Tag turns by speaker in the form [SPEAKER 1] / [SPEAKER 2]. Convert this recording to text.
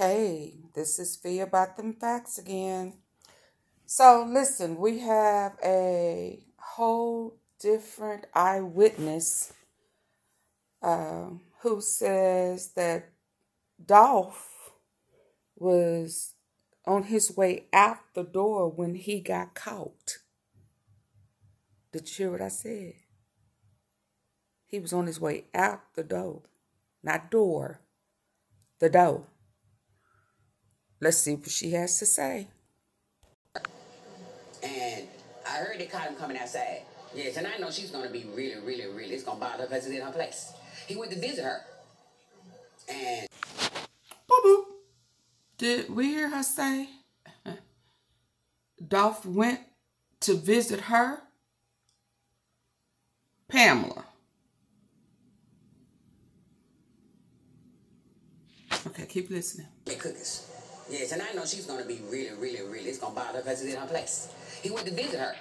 [SPEAKER 1] Hey, this is Fee about them facts again. So, listen, we have a whole different eyewitness uh, who says that Dolph was on his way out the door when he got caught. Did you hear what I said? He was on his way out the door, not door, the door. Let's see what she has to say.
[SPEAKER 2] And I heard they caught him coming outside. Yes, and I know she's gonna be really, really, really. It's gonna bother her because it's in her place. He went to visit her, and
[SPEAKER 1] Boop boop. Did we hear her say? Dolph went to visit her. Pamela. Okay, keep listening.
[SPEAKER 2] make cookies. Yes, and I know she's gonna be really, really, really. It's gonna bother her because it's in her place. He went to visit her,